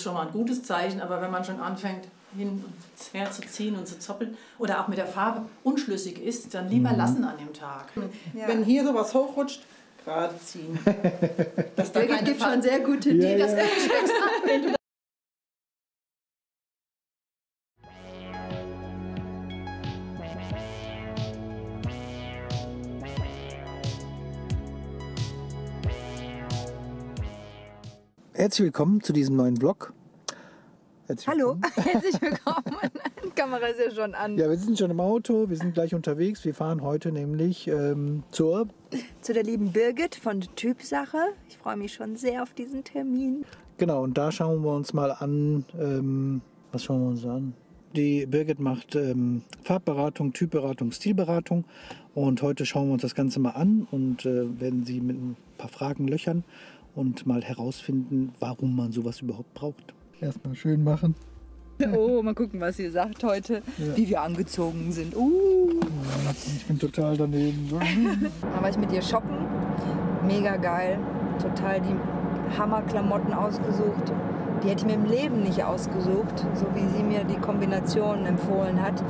ist schon mal ein gutes Zeichen, aber wenn man schon anfängt, hin und her zu ziehen und zu zoppeln oder auch mit der Farbe unschlüssig ist, dann lieber lassen an dem Tag. Ja. Wenn hier sowas hochrutscht, gerade ziehen. Dass da Birgit gibt Fa- schon sehr gute Ja, Ideen. ja. Herzlich willkommen zu diesem neuen Vlog. Herzlich Hallo, herzlich willkommen. Die Kamera ist ja schon an. Ja, wir sind schon im Auto, wir sind gleich unterwegs. Wir fahren heute nämlich ähm, zur. Zu der lieben Birgit von der Typsache. Ich freue mich schon sehr auf diesen Termin. Genau, und da schauen wir uns mal an. Ähm, was schauen wir uns an? Die Birgit macht ähm, Farbberatung, Typberatung, Stilberatung. Und heute schauen wir uns das Ganze mal an und äh, werden sie mit ein paar Fragen löchern und mal herausfinden, warum man sowas überhaupt braucht. Erstmal schön machen. Oh, mal gucken, was sie sagt heute. Ja. Wie wir angezogen sind. Uh. Ich bin total daneben. Da war ich mit ihr shoppen. Mega geil. Total die Hammerklamotten ausgesucht. Die hätte ich mir im Leben nicht ausgesucht, so wie sie mir die Kombinationen empfohlen hat.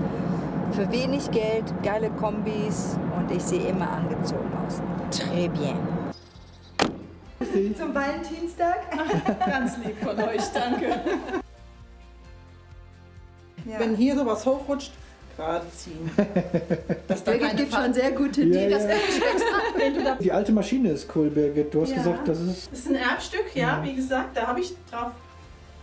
Für wenig Geld, geile Kombis und ich sehe immer angezogen aus. Très bien. Zum Valentinstag? Ganz lieb von euch, danke. Wenn hier sowas hochrutscht, gerade ziehen. Dass da Birgit gibt Fa- schon sehr gute Ja, Ideen. ja. Wenn du da Die alte Maschine ist cool, Birgit. Du hast Ja. gesagt, das ist. Das ist ein Erbstück, ja, wie gesagt, da habe ich drauf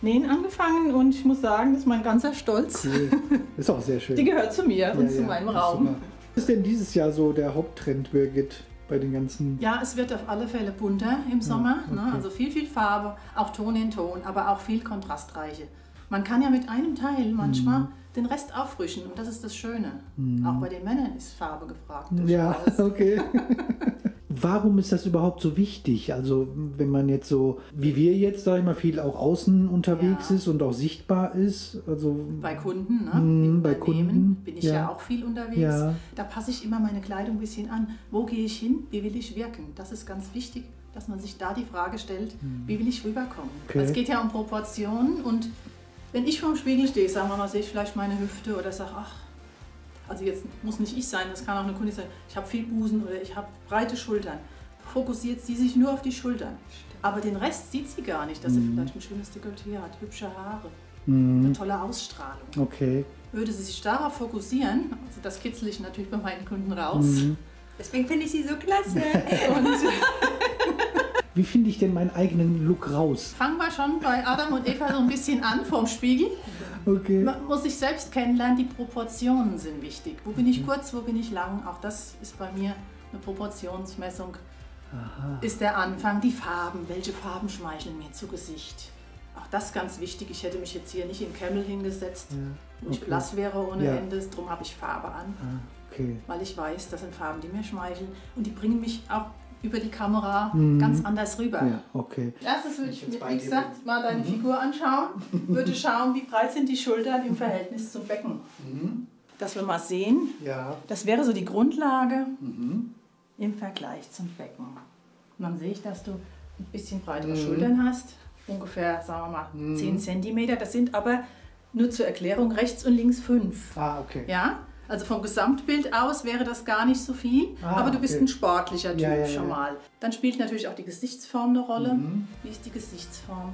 nähen angefangen und ich muss sagen, das ist mein ganzer Stolz. Cool. Ist auch sehr schön. Die gehört zu mir und Ja, zu ja, meinem das ist Raum. super. Was ist denn dieses Jahr so der Haupttrend, Birgit, bei den ganzen. Ja, es wird auf alle Fälle bunter im Sommer, ne? okay. also viel, viel Farbe, auch Ton in Ton, aber auch viel kontrastreiche. Man kann ja mit einem Teil manchmal Mhm. den Rest auffrischen und das ist das Schöne. Auch bei den Männern ist Farbe gefragt. Ja, durchaus. okay. Warum ist das überhaupt so wichtig? Also, wenn man jetzt so, wie wir jetzt, sag ich mal, viel auch außen unterwegs Ja. ist und auch sichtbar ist. Also, Bei Kunden, ne? Mhm, Im bei Unternehmen Kunden, bin ich ja. ja, auch viel unterwegs. Ja. Da passe ich immer meine Kleidung ein bisschen an. Wo gehe ich hin? Wie will ich wirken? Das ist ganz wichtig, dass man sich da die Frage stellt, wie will ich rüberkommen? Mhm. Okay. Es geht ja um Proportionen und wenn ich vorm Spiegel stehe, sagen wir mal, sehe ich vielleicht meine Hüfte oder sage, ach, also jetzt muss nicht ich sein, das kann auch eine Kundin sein, ich habe viel Busen oder ich habe breite Schultern. Fokussiert sie sich nur auf die Schultern. Aber den Rest sieht sie gar nicht, dass sie vielleicht ein schönes Dekolleté hat, hübsche Haare, eine tolle Ausstrahlung. okay. Würde sie sich darauf fokussieren, also das kitzel ich natürlich bei meinen Kunden raus. Deswegen finde ich sie so klasse. Und Wie finde ich denn meinen eigenen Look raus? fangen wir schon bei Adam und Eva so ein bisschen an vorm Spiegel. Okay. Man muss sich selbst kennenlernen, die Proportionen sind wichtig. Wo bin ich kurz, wo bin ich lang? Auch das ist bei mir eine Proportionsmessung. Ist der Anfang, die Farben, welche Farben schmeicheln mir zu Gesicht? Auch das ganz wichtig. Ich hätte mich jetzt hier nicht in Camel hingesetzt, wo ich okay. blass wäre ohne Ja. Ende. Darum habe ich Farbe an. Ah, okay. weil ich weiß, das sind Farben, die mir schmeicheln und die bringen mich auch über die Kamera Mhm. ganz anders rüber. Ja, okay. Erstes würde ich, mir, wie gesagt, mal deine Figur anschauen, würde schauen, wie breit sind die Schultern im Verhältnis zum Becken. Dass wir mal sehen, Ja. das wäre so die Grundlage im Vergleich zum Becken. Und dann sehe ich, dass du ein bisschen breitere Schultern hast, ungefähr, sagen wir mal, 10 cm. Das sind aber nur zur Erklärung rechts und links 5. Ah, okay. Ja, also vom Gesamtbild aus wäre das gar nicht so viel, Ah, aber du bist okay. ein sportlicher Typ Ja, ja, schon ja. mal. Dann spielt natürlich auch die Gesichtsform eine Rolle. Mhm. Wie ist die Gesichtsform?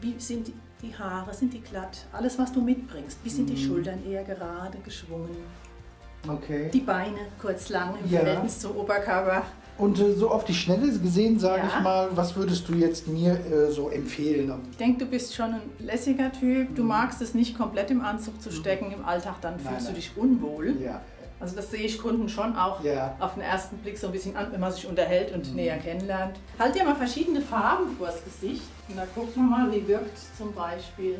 Wie sind die, die Haare? Sind die glatt? Alles, was du mitbringst. Wie sind die Mhm. Schultern eher gerade, geschwungen? Okay. Die Beine kurz lang im. Verhältnis zum Oberkörper. Und äh, so auf die Schnelle gesehen, sage Ja. ich mal, was würdest du jetzt mir äh, so empfehlen? Ich denke, du bist schon ein lässiger Typ. Du magst es nicht komplett im Anzug zu stecken. Im Alltag dann Mhm. Nein, fühlst du dich unwohl. Ja. Also das sehe ich Kunden schon auch Ja. auf den ersten Blick so ein bisschen an, wenn man sich unterhält Mhm. und näher kennenlernt. Halt dir mal verschiedene Farben vors Gesicht und dann gucken wir mal, wie wirkt zum Beispiel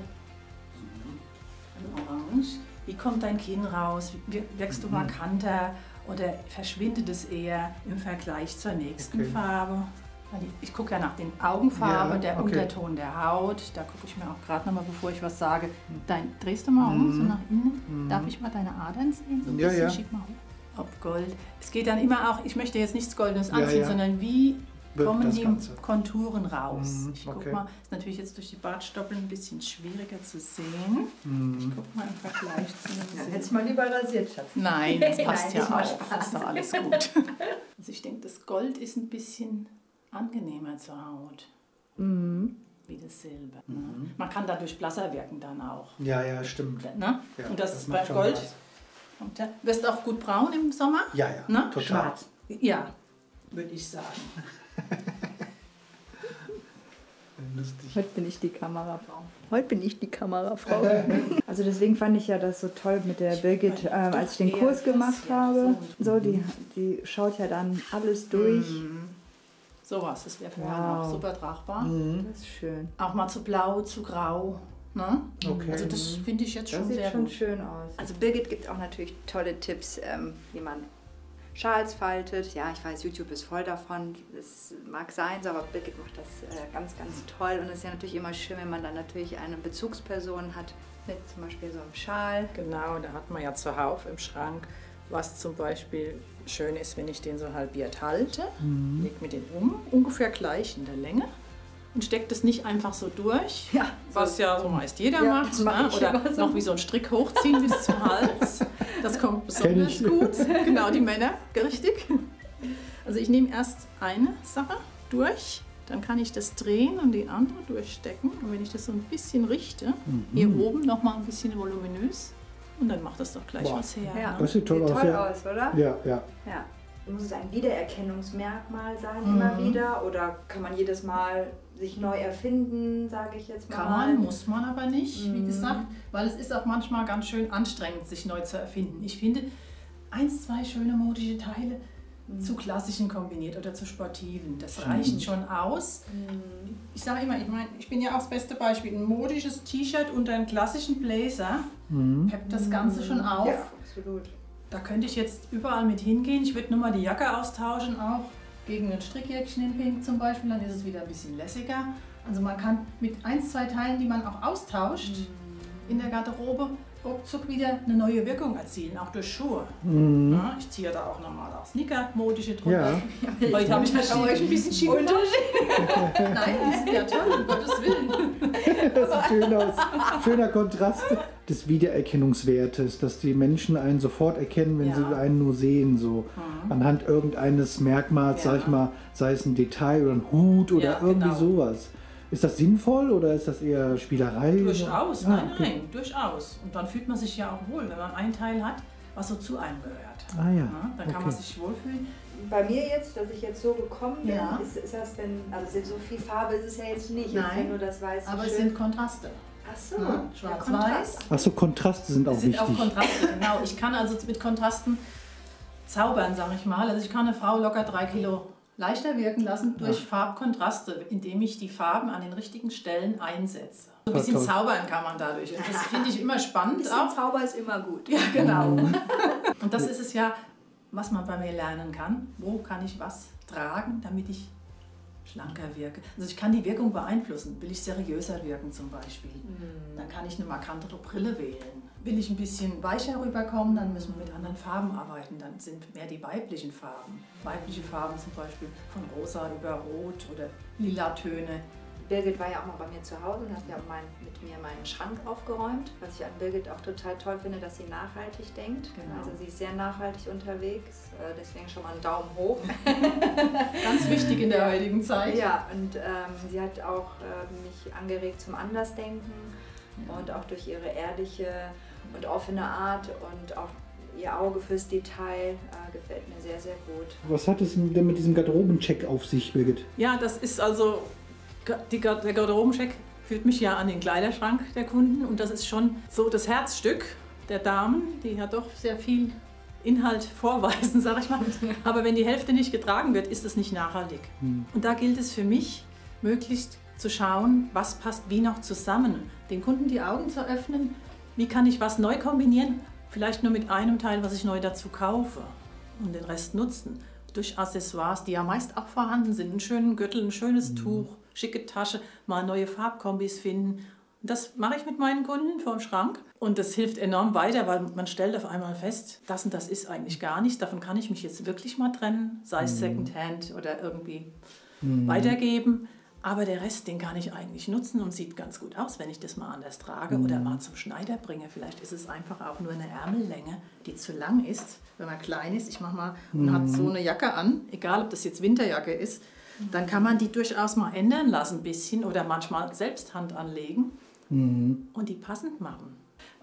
ein Orange. Wie kommt dein Kinn raus? Wirkst du Mhm. Oder verschwindet es eher im Vergleich zur nächsten Okay. Farbe? Ich- gucke ja nach den Augenfarben, Ja, der okay. Unterton der Haut. Da gucke ich mir auch gerade nochmal, bevor ich was sage. Dein, drehst du mal um, so nach innen? Darf ich mal deine Adern sehen? So ein. Ja, bisschen, ja. schieb mal hoch. Ob Gold. Es geht dann immer auch, ich möchte jetzt nichts Goldenes anziehen, ja. sondern wie kommen das die Ganze. Konturen raus. Mhm, ich guck okay. mal, ist natürlich jetzt durch die Bartstoppeln ein bisschen schwieriger zu sehen. Mhm. Ich guck mal im Vergleich zu Ja, Silber. hättest du mal lieber rasiert, Schatz. Nein, das passt Nein, ja das auch. Spaß. Ist doch alles gut. Also ich denke, das Gold ist ein bisschen angenehmer zur Haut Mhm. wie das Silber. Ne? Man kann dadurch blasser wirken dann auch. Ja, ja, stimmt. Ne? Ja, Und das, macht bei Gold was. kommt ja. Wirst auch gut braun im Sommer? Ja, ja, Ne? total. Schwarz. Ja, würde ich sagen. Lustig. Heute bin ich die Kamerafrau. Heute bin ich die Kamerafrau. also deswegen fand ich ja das so toll mit der Birgit, ähm, als ich den Kurs gemacht habe. so. Die, die schaut ja dann alles durch. Sowas, das wäre vorher Wow. noch super tragbar. Mhm. Das ist schön. Auch mal zu blau, zu grau. Ne? Okay. Also das finde ich jetzt Das schon sieht sehr schon gut. schön aus. Also Birgit gibt auch natürlich tolle Tipps, ähm, wie man Schals faltet. Ja, ich weiß, YouTube ist voll davon. Das mag sein, so, aber Birgit macht das äh, ganz, ganz toll. Und es ist ja natürlich immer schön, wenn man dann natürlich eine Bezugsperson hat, mit zum Beispiel so einem Schal. Genau, da hat man ja zuhauf im Schrank, was zum Beispiel schön ist, wenn ich den so halbiert halte. Leg mir den um, ungefähr gleich in der Länge. Und stecke das nicht einfach so durch, Ja, was ja so meist jeder Ja, macht. mach ne? Oder so. noch wie so einen Strick hochziehen bis zum Hals. Das kommt besonders gut. Genau, die Männer, richtig. Also ich nehme erst eine Sache durch, dann kann ich das drehen und die andere durchstecken. Und wenn ich das so ein bisschen richte, hier oben nochmal ein bisschen voluminös, und dann macht das doch gleich Boah. was her. Ja. Ne? Das sieht toll aus, ja. aus, oder? Ja, ja. Ja. Muss es ein Wiedererkennungsmerkmal sein, Mhm. immer wieder? Oder kann man jedes Mal sich neu erfinden, sage ich jetzt mal? Kann man, muss man aber nicht, wie Mhm. gesagt, weil es ist auch manchmal ganz schön anstrengend, sich neu zu erfinden. Ich finde, eins, zwei schöne modische Teile Mhm. zu klassischen kombiniert oder zu sportiven, das reicht schon aus. Mhm. Ich sage immer, ich meine, ich bin ja auch das beste Beispiel. Ein modisches T-Shirt unter einen klassischen Blazer peppt das Ganze schon auf. Ja, absolut. Da könnte ich jetzt überall mit hingehen. Ich würde nur mal die Jacke austauschen, auch gegen ein Strickjäckchen in Pink zum Beispiel, dann ist es wieder ein bisschen lässiger. Also man kann mit ein, zwei Teilen, die man auch austauscht in der Garderobe, ruckzuck wieder eine neue Wirkung erzielen, auch durch Schuhe. Mhm. Ja, ich ziehe da auch nochmal auch Sneaker-modische drunter. Ja. Heute habe ich Das ist aber euch ein bisschen schief. Nein, die sind ja toll, um Gottes Willen. Das sieht schön aus. Schöner Kontrast des Wiedererkennungswertes, dass die Menschen einen sofort erkennen, wenn Ja. sie einen nur sehen, so anhand irgendeines Merkmals, Ja. sag ich mal, sei es ein Detail oder ein Hut oder Ja, irgendwie genau. sowas. Ist das sinnvoll oder ist das eher Spielerei? Durchaus, Ah, nein, okay. nein, durchaus. Und dann fühlt man sich ja auch wohl, wenn man einen Teil hat, was so zu einem gehört. Ah ja, Ja, dann kann man sich wohlfühlen. Bei mir jetzt, dass ich jetzt so gekommen bin, Ja. ist, ist das denn, also so viel Farbe ist es ja jetzt nicht, es ist ja Nein. nur das Weiße Aber es schön. sind Kontraste. Ach so, Ja, der schwarz-weiß. Achso, Kontraste sind auch sind wichtig. auch Kontraste, genau. Ich kann also mit Kontrasten zaubern, sage ich mal. Also ich kann eine Frau locker drei Kilo leichter wirken lassen durch Farbkontraste, indem ich die Farben an den richtigen Stellen einsetze. Ein bisschen toll. zaubern kann man dadurch. Und das finde ich immer Ein spannend bisschen auch. Zauber ist immer gut. Ja, genau. Und das ist es ja, was man bei mir lernen kann. Wo kann ich was tragen, damit ich schlanker wirke? Also ich kann die Wirkung beeinflussen. Will ich seriöser wirken zum Beispiel? Dann kann ich eine markantere Brille wählen. Will ich ein bisschen weicher rüberkommen, dann müssen wir mit anderen Farben arbeiten. Dann sind mehr die weiblichen Farben. Weibliche Farben zum Beispiel von rosa über rot oder lila Töne. Birgit war ja auch mal bei mir zu Hause und hat ja mein, mit mir meinen Schrank aufgeräumt. Was ich an Birgit auch total toll finde, dass sie nachhaltig denkt. Genau. Also sie ist sehr nachhaltig unterwegs, äh, deswegen schon mal einen Daumen hoch. Ganz wichtig in der heutigen Zeit. Ja, und ähm, sie hat auch äh, mich angeregt zum Andersdenken und auch durch ihre ehrliche und offene Art und auch ihr Auge fürs Detail äh, gefällt mir sehr, sehr gut. Was hat es denn mit diesem Garderobencheck auf sich, Birgit? Ja, das ist also, die, der Garderobencheck führt mich ja an den Kleiderschrank der Kunden und das ist schon so das Herzstück der Damen, die ja doch sehr viel Inhalt vorweisen, sag ich mal. Aber wenn die Hälfte nicht getragen wird, ist es nicht nachhaltig. Und da gilt es für mich, möglichst zu schauen, was passt wie noch zusammen. Den Kunden die Augen zu öffnen, wie kann ich was neu kombinieren, vielleicht nur mit einem Teil, was ich neu dazu kaufe und den Rest nutzen. Durch Accessoires, die ja meist auch vorhanden sind. Einen schönen Gürtel, ein schönes Tuch, schicke Tasche, mal neue Farbkombis finden. Und Das mache ich mit meinen Kunden vorm Schrank und das hilft enorm weiter, weil man stellt auf einmal fest, das und das ist eigentlich gar nichts. Davon kann ich mich jetzt wirklich mal trennen, sei es Secondhand oder irgendwie weitergeben. Aber der Rest, den kann ich eigentlich nutzen und sieht ganz gut aus, wenn ich das mal anders trage oder mal zum Schneider bringe. Vielleicht ist es einfach auch nur eine Ärmellänge, die zu lang ist. Wenn man klein ist, ich mache mal und hat so eine Jacke an, egal ob das jetzt Winterjacke ist, dann kann man die durchaus mal ändern lassen ein bisschen oder manchmal selbst Hand anlegen und die passend machen.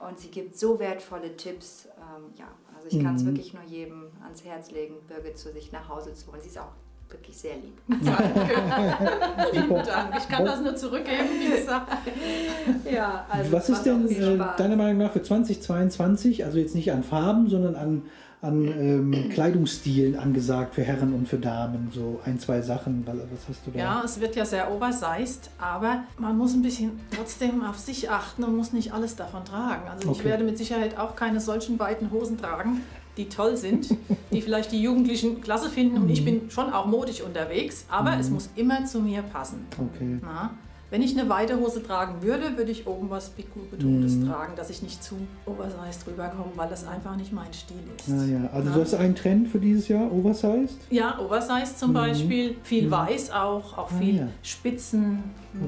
Und sie gibt so wertvolle Tipps. Ähm, ja, also ich kann es wirklich nur jedem ans Herz legen, Birgit zu sich nach Hause zu holen. Sie ist auch wirklich sehr lieb. Lieben Dank. Ich kann das nur zurückgeben, wie gesagt. Ja, also Was ist denn äh, deiner Meinung nach für 2022, also jetzt nicht an Farben, sondern an, an ähm, Kleidungsstilen angesagt für Herren und für Damen? So ein, zwei Sachen. Was, hast du da? Ja, es wird ja sehr oversized, aber man muss ein bisschen trotzdem auf sich achten und muss nicht alles davon tragen. Also ich Okay. werde mit Sicherheit auch keine solchen weiten Hosen tragen, die toll sind, die vielleicht die Jugendlichen klasse finden und ich bin schon auch modisch unterwegs, aber es muss immer zu mir passen. Okay. Na? Wenn ich eine weite Hose tragen würde, würde ich oben was Pico-betontes tragen, dass ich nicht zu oversized rüberkomme, weil das einfach nicht mein Stil ist. Ah, ja. Also Na? du hast einen Trend für dieses Jahr, Oversized? Ja, Oversize zum Beispiel, viel Weiß auch, auch Ah, viel ja. Spitzen.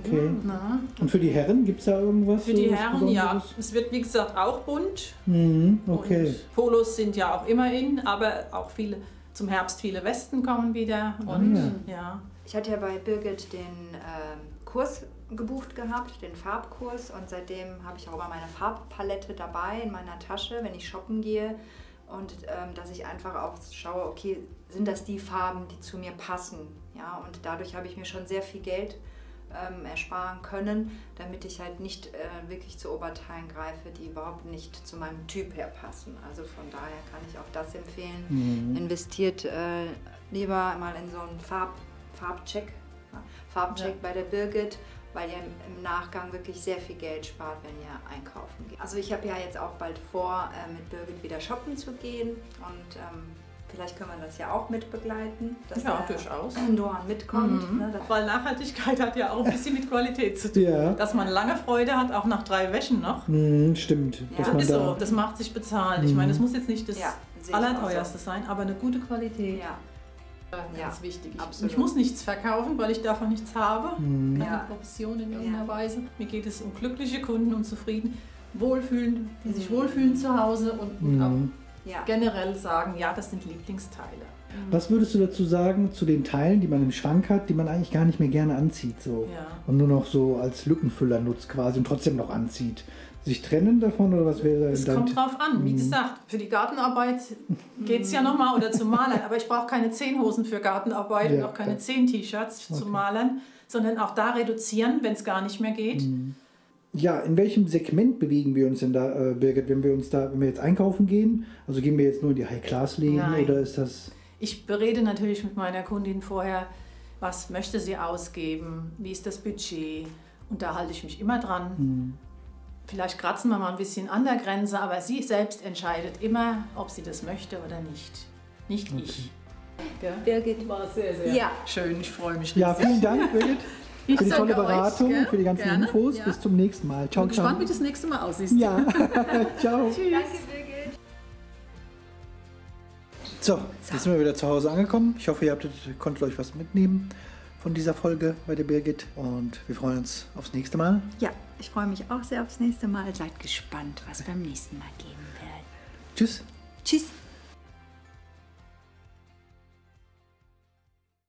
Okay. Na? Und für die Herren gibt es da irgendwas? Für so die was Herren, ja. Es wird wie gesagt auch bunt. Mhm, okay. Und Polos sind ja auch immer in, aber auch viele zum Herbst viele Westen kommen wieder. Und Ah, ja. Ich hatte ja bei Birgit den ähm, Kurs gebucht gehabt, den Farbkurs und seitdem habe ich auch immer meine Farbpalette dabei in meiner Tasche, wenn ich shoppen gehe und ähm, dass ich einfach auch schaue, okay, sind das die Farben, die zu mir passen, ja und dadurch habe ich mir schon sehr viel Geld ähm, ersparen können, damit ich halt nicht äh, wirklich zu Oberteilen greife, die überhaupt nicht zu meinem Typ her passen. Also von daher kann ich auch das empfehlen. Mhm. Investiert äh, lieber mal in so einen Farb, Farbcheck, Farbcheck Ja. bei der Birgit, weil ihr im- Nachgang wirklich sehr viel Geld spart, wenn ihr einkaufen geht. Also ich habe ja jetzt auch bald vor, äh, mit Birgit wieder shoppen zu gehen und ähm, vielleicht können wir das ja auch mit begleiten, dass Ja, der durchaus. Dohan mitkommt. Ne, das- Weil Nachhaltigkeit hat ja auch ein bisschen mit Qualität zu tun. Ja. Dass man lange Freude hat, auch nach drei Wäschen noch. Mhm, stimmt. Ja. Dass Das man ist da, so, das macht sich bezahlen. Ich meine, es muss jetzt nicht das Allerteuerste auch sein, aber eine gute Qualität. ja. Ganz Ja, wichtig. Ich, absolut. ich muss nichts verkaufen, weil ich davon nichts habe. Keine Ja. Provision in irgendeiner Ja. Weise. Mir geht es um glückliche Kunden und zufrieden, wohlfühlen, die sich wohlfühlen zu Hause und, und Mhm. auch ja. generell sagen, ja, das sind Lieblingsteile. Was würdest du dazu sagen zu den Teilen, die man im Schrank hat, die man eigentlich gar nicht mehr gerne anzieht? So? Ja. Und nur noch so als Lückenfüller nutzt quasi und trotzdem noch anzieht? Sich trennen davon oder was wäre Es dein kommt drauf an. Wie gesagt, für die Gartenarbeit geht es ja nochmal oder zum Malern. Aber ich brauche keine zehn Hosen für Gartenarbeit und Ja, auch keine zehn T-Shirts zum Malern, sondern auch da reduzieren, wenn es gar nicht mehr geht. Ja, in welchem Segment bewegen wir uns denn da, äh, Birgit, wenn wir uns da, wenn wir jetzt einkaufen gehen? Also gehen wir jetzt nur in die High-Class-Läden oder ist das. Ich berede natürlich mit meiner Kundin vorher, was möchte sie ausgeben, wie ist das Budget. Und da halte ich mich immer dran. Vielleicht kratzen wir mal ein bisschen an der Grenze, aber sie selbst entscheidet immer, ob sie das möchte oder nicht. Nicht ich. Gell? Birgit. War sehr, sehr Ja. schön. Ich freue mich Ja, riesig. vielen Dank, Birgit, Ich für die tolle danke euch, Beratung und für die ganzen Gerne, Infos. ja. Bis zum nächsten Mal. Ciao, bin ciao. gespannt, wie das nächste Mal aussieht. Ja, ciao. Tschüss. Birgit. So, jetzt sind wir wieder zu Hause angekommen. Ich hoffe, ihr habt, konntet euch was mitnehmen von dieser Folge bei der Birgit und wir freuen uns aufs nächste Mal. Ja, ich freue mich auch sehr aufs nächste Mal. Seid gespannt, was beim nächsten Mal geben wird. Tschüss. Tschüss.